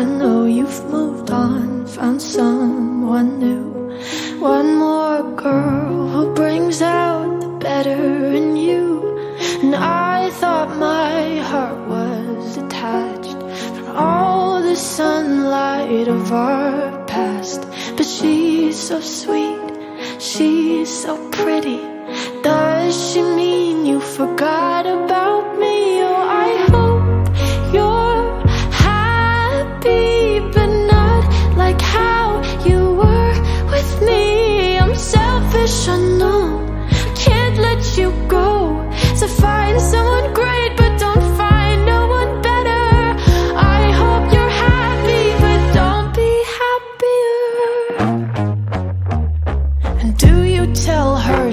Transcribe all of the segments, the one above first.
I know you've moved on, found someone new. One more girl who brings out the better in you. And I thought my heart was attached from all the sunlight of our past. But she's so sweet, she's so pretty. Does she mean you forgot?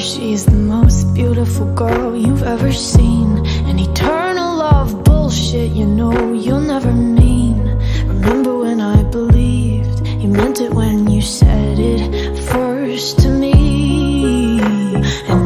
She's the most beautiful girl you've ever seen? An eternal love bullshit, you know you'll never mean. Remember when I believed you meant it when you said it first to me? And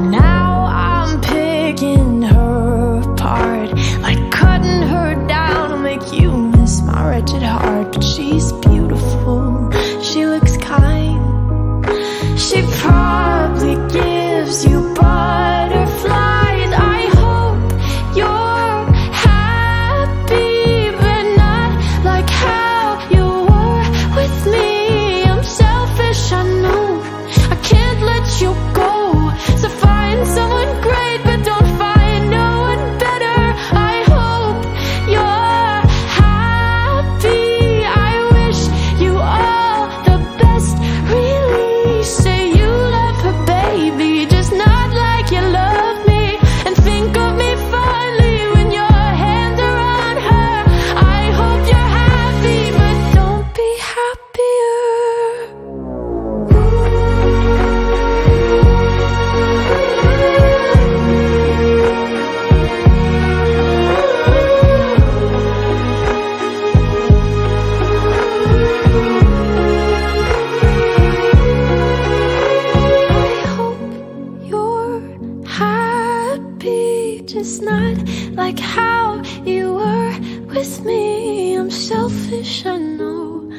just not like how you were with me. I'm selfish, I know.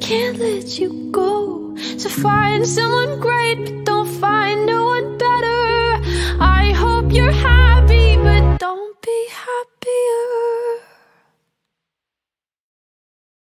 Can't let you go. So find someone great, but don't